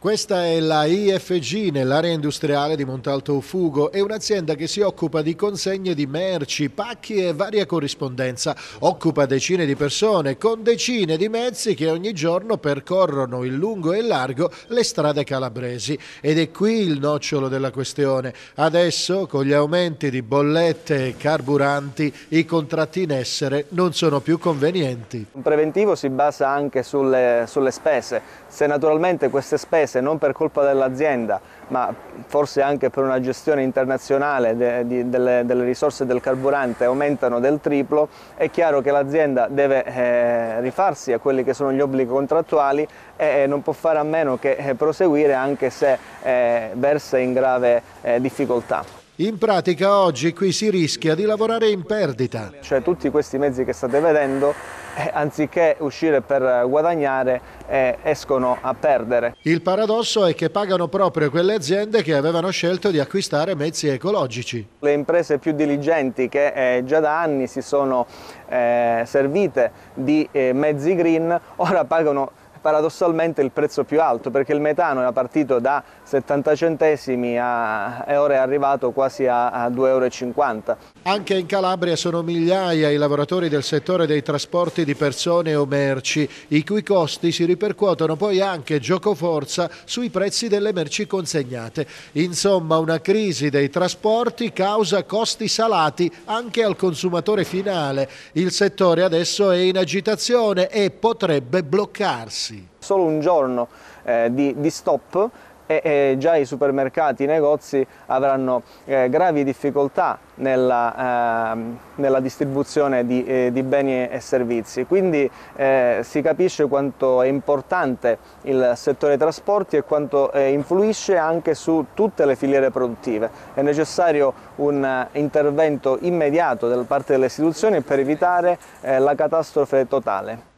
Questa è la IFG nell'area industriale di Montalto Ufugo, è un'azienda che si occupa di consegne di merci, pacchi e varia corrispondenza. Occupa decine di persone con decine di mezzi che ogni giorno percorrono in lungo e largo le strade calabresi. Ed è qui il nocciolo della questione. Adesso, con gli aumenti di bollette e carburanti, i contratti in essere non sono più convenienti. Un preventivo si basa anche sulle, sulle spese. Se naturalmente queste spese paese, non per colpa dell'azienda, ma forse anche per una gestione internazionale de, de, delle, delle, risorse del carburante aumentano del triplo, è chiaro che l'azienda deve eh, rifarsi a quelli che sono gli obblighi contrattuali e eh, non può fare a meno che eh, proseguire anche se eh, versa in grave eh, difficoltà. In pratica oggi qui si rischia di lavorare in perdita. Cioè tutti questi mezzi che state vedendo, eh, anziché uscire per guadagnare, eh, escono a perdere. Il paradosso è che pagano proprio quelle aziende che avevano scelto di acquistare mezzi ecologici. Le imprese più diligenti che eh, già da anni si sono eh, servite di eh, mezzi green, ora pagano paradossalmente il prezzo più alto perché il metano era partito da 70 centesimi a, e ora è arrivato quasi a, a 2,50 euro. Anche in Calabria sono migliaia i lavoratori del settore dei trasporti di persone o merci, i cui costi si ripercuotono poi anche giocoforza sui prezzi delle merci consegnate. Insomma, una crisi dei trasporti causa costi salati anche al consumatore finale. Il settore adesso è in agitazione e potrebbe bloccarsi. Solo un giorno eh, di, di stop e, e già i supermercati, i negozi avranno eh, gravi difficoltà nella, eh, nella distribuzione di, eh, di, beni e servizi. Quindi eh, si capisce quanto è importante il settore trasporti e quanto eh, influisce anche su tutte le filiere produttive. È necessario un intervento immediato da parte delle istituzioni per evitare eh, la catastrofe totale.